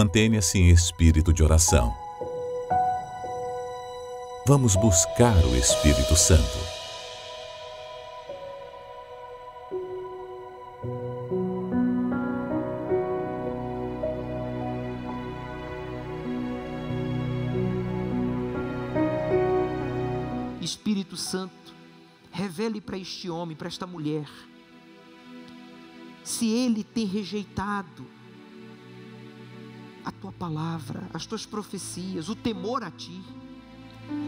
Mantenha-se em espírito de oração. Vamos buscar o Espírito Santo. Espírito Santo, revele para este homem, para esta mulher, se ele tem rejeitado a tua palavra, as tuas profecias, o temor a ti,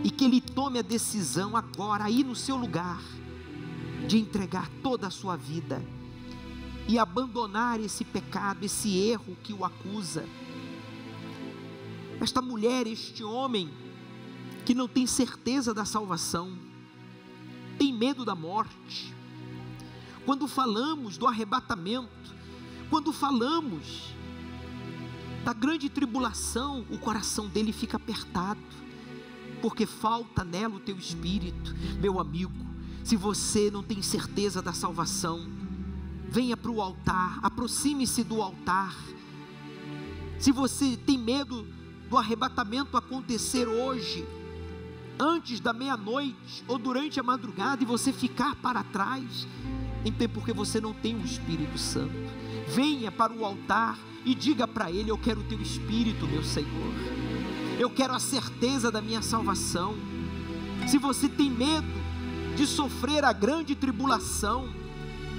e que ele tome a decisão agora, aí no seu lugar, de entregar toda a sua vida e abandonar esse pecado, esse erro que o acusa. Esta mulher, este homem, que não tem certeza da salvação, tem medo da morte. Quando falamos do arrebatamento, quando falamos da grande tribulação, o coração dele fica apertado, porque falta nela o teu espírito, meu amigo. Se você não tem certeza da salvação, venha para o altar, aproxime-se do altar. Se você tem medo do arrebatamento acontecer hoje, antes da meia-noite ou durante a madrugada e você ficar para trás, então é porque você não tem o Espírito Santo. Venha para o altar e diga para Ele: Eu quero o teu Espírito, meu Senhor. Eu quero a certeza da minha salvação. Se você tem medo de sofrer a grande tribulação,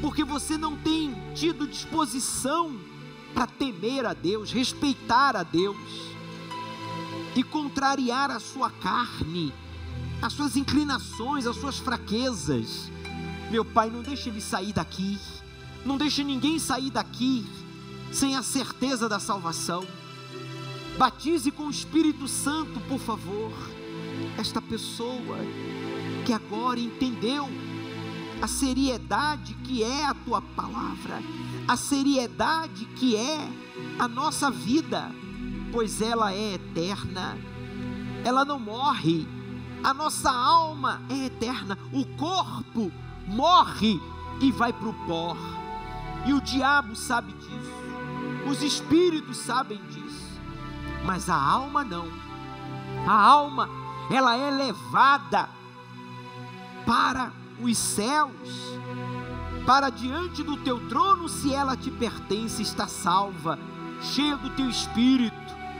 porque você não tem tido disposição para temer a Deus, respeitar a Deus e contrariar a sua carne, as suas inclinações, as suas fraquezas. Meu Pai, não deixe ele sair daqui, não deixe ninguém sair daqui sem a certeza da salvação. Batize com o Espírito Santo, por favor, esta pessoa que agora entendeu a seriedade que é a tua palavra, a seriedade que é a nossa vida, pois ela é eterna, ela não morre, a nossa alma é eterna, o corpo morre e vai para o pó, e o diabo sabe disso os espíritos sabem disso, mas a alma não. A alma, ela é levada para os céus, para diante do teu trono, se ela te pertence, está salva, cheia do teu espírito,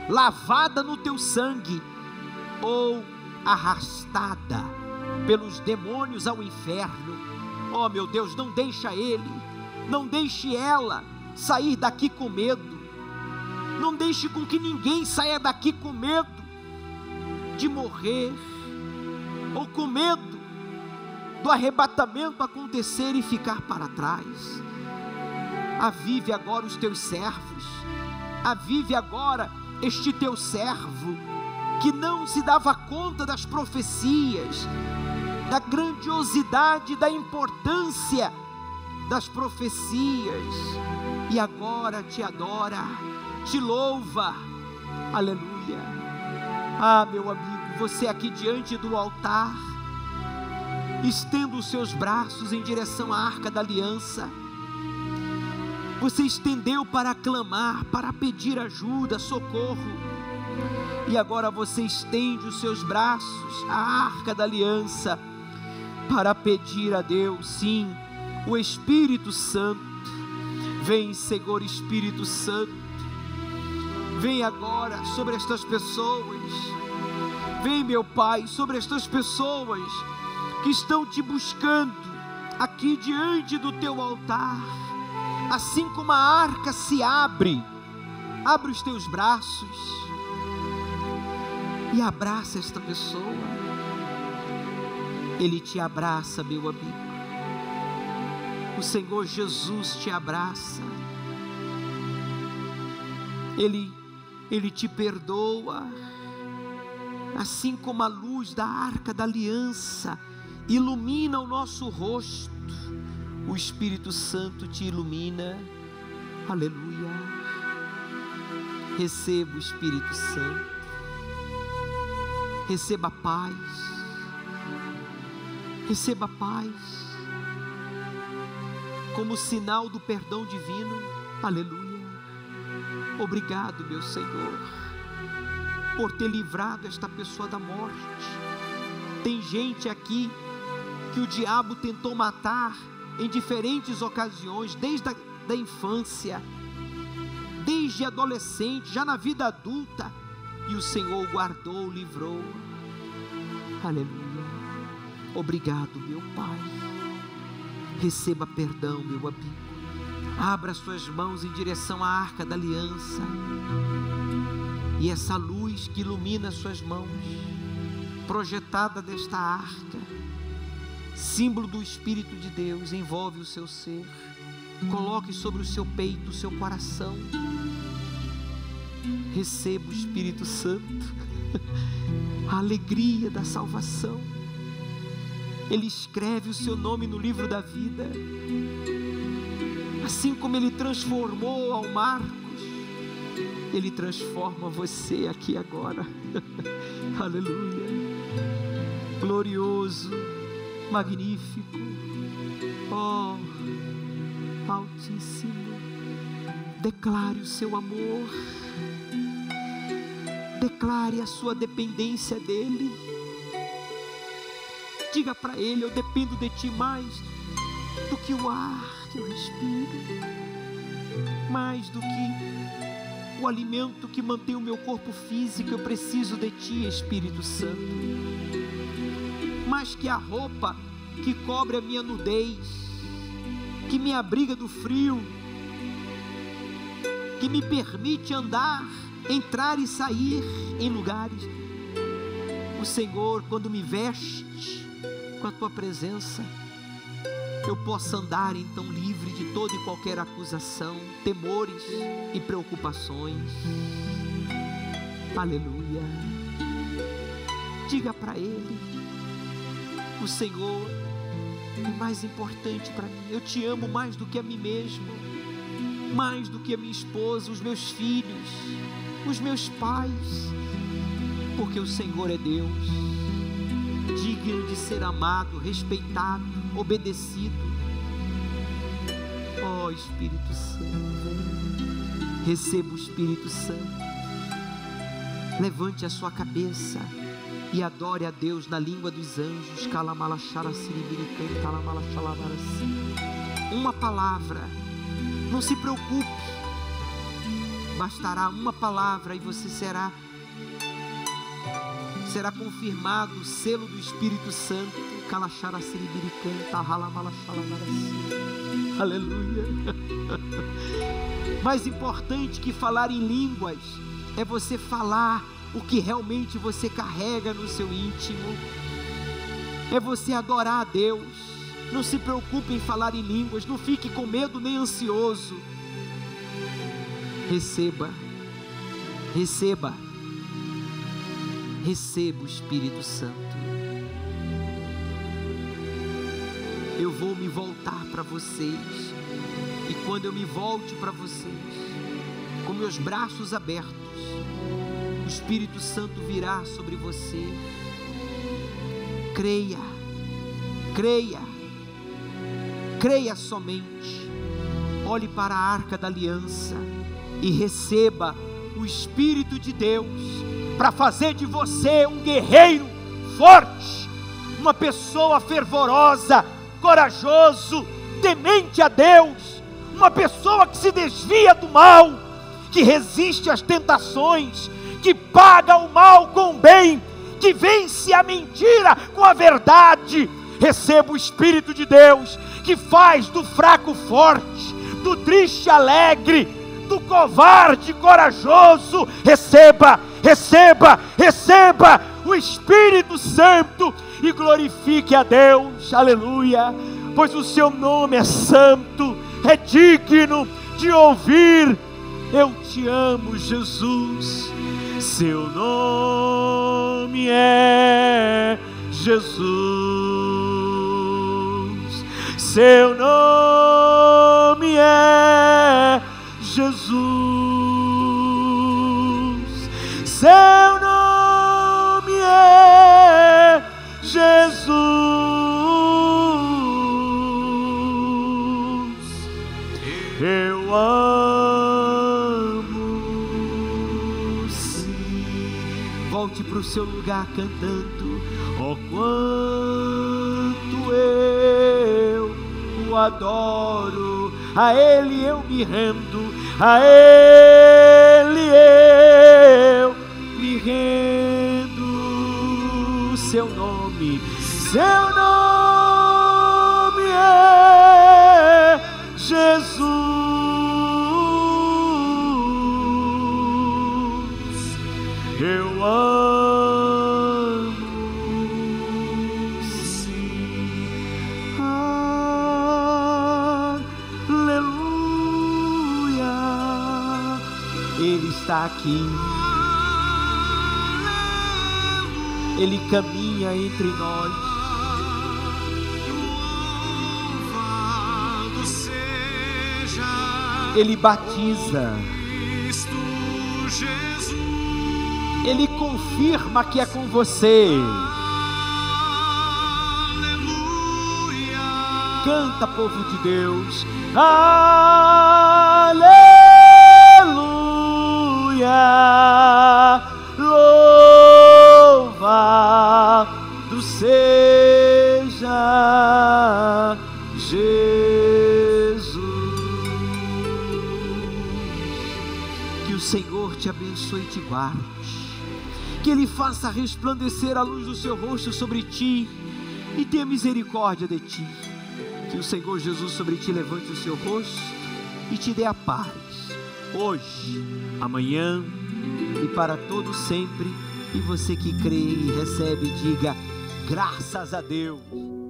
lavada no teu sangue, ou arrastada pelos demônios ao inferno. Oh meu Deus, não deixa ele, não deixe ela sair daqui com medo. Não deixe com que ninguém saia daqui com medo de morrer ou com medo do arrebatamento acontecer e ficar para trás. Avive agora os teus servos. Avive agora este teu servo que não se dava conta das profecias, da grandiosidade, da importância das profecias e agora te adora, te louva, aleluia. Ah, meu amigo, você aqui diante do altar, estenda os seus braços em direção à arca da aliança. Você estendeu para clamar, para pedir ajuda, socorro. E agora você estende os seus braços à arca da aliança para pedir a Deus, sim, o Espírito Santo Vem, Senhor Espírito Santo. Vem agora sobre estas pessoas. Vem, meu Pai, sobre estas pessoas que estão te buscando aqui diante do teu altar. Assim como a arca se abre, abre os teus braços e abraça esta pessoa. Ele te abraça, meu amigo. O Senhor Jesus te abraça. Ele ele te perdoa. Assim como a luz da arca da aliança ilumina o nosso rosto, o Espírito Santo te ilumina. Aleluia. Receba o Espírito Santo. Receba paz. Receba paz como sinal do perdão divino. Aleluia. Obrigado, meu Senhor, por ter livrado esta pessoa da morte. Tem gente aqui que o diabo tentou matar em diferentes ocasiões, desde a da infância, desde adolescente, já na vida adulta, e o Senhor guardou, livrou. Aleluia. Obrigado, meu Pai. Receba perdão, meu amigo. Abra suas mãos em direção à arca da aliança. E essa luz que ilumina suas mãos, projetada desta arca, símbolo do Espírito de Deus, envolve o seu ser. Coloque sobre o seu peito, o seu coração. Receba o Espírito Santo, a alegria da salvação. Ele escreve o seu nome no livro da vida. Assim como ele transformou ao Marcos, ele transforma você aqui agora. Aleluia. Glorioso, magnífico. Oh, Altíssimo, declare o seu amor, declare a sua dependência dEle. Diga para Ele: Eu dependo de Ti mais do que o ar que eu respiro, mais do que o alimento que mantém o meu corpo físico. Eu preciso de Ti, Espírito Santo, mais que a roupa que cobre a minha nudez que me abriga do frio, que me permite andar, entrar e sair em lugares. O Senhor, quando me veste com a tua presença, eu possa andar então livre de toda e qualquer acusação, temores e preocupações. Aleluia. Diga para Ele, o Senhor é mais importante para mim. Eu te amo mais do que a mim mesmo, mais do que a minha esposa, os meus filhos, os meus pais, porque o Senhor é Deus, digno de ser amado, respeitado, obedecido. Ó oh, Espírito Santo, receba o Espírito Santo, levante a sua cabeça e adore a Deus na língua dos anjos. Uma palavra, não se preocupe, bastará uma palavra e você será será confirmado o selo do Espírito Santo. Aleluia. Mais importante que falar em línguas é você falar o que realmente você carrega no seu íntimo. É você adorar a Deus. Não se preocupe em falar em línguas, não fique com medo nem ansioso. Receba, receba, receba o Espírito Santo. Eu vou me voltar para vocês, e quando eu me volte para vocês, com meus braços abertos, o Espírito Santo virá sobre você. Creia, creia, creia somente. Olhe para a arca da aliança e receba o Espírito de Deus para fazer de você um guerreiro forte, uma pessoa fervorosa, corajoso, temente a Deus, uma pessoa que se desvia do mal, que resiste às tentações, que paga o mal com o bem, que vence a mentira com a verdade. Receba o Espírito de Deus, que faz do fraco forte, do triste alegre, do covarde corajoso. Receba, receba, receba o Espírito Santo e glorifique a Deus, aleluia, pois o seu nome é santo, é digno de ouvir. Eu te amo, Jesus. Seu nome é Jesus, seu nome é Jesus, seu nome é Jesus. Eu amo. Sim. Volte para o seu lugar cantando. Oh, quanto eu o adoro. A Ele eu me rendo. A Ele seu nome é Jesus. Eu amo sim. Aleluia. Ele está aqui. Ele caminha entre nós. Ele batiza. Cristo Jesus. Ele confirma que é com você. Aleluia. Canta, povo de Deus. Aleluia. Senhor te abençoe e te guarde. Que Ele faça resplandecer a luz do seu rosto sobre ti e tenha misericórdia de ti. Que o Senhor Jesus sobre ti levante o seu rosto e te dê a paz, hoje, amanhã e para todo sempre. E você que crê e recebe, diga graças a Deus.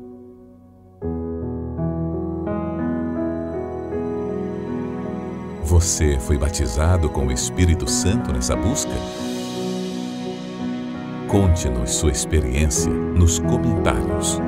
Você foi batizado com o Espírito Santo nessa busca? Conte-nos sua experiência nos comentários.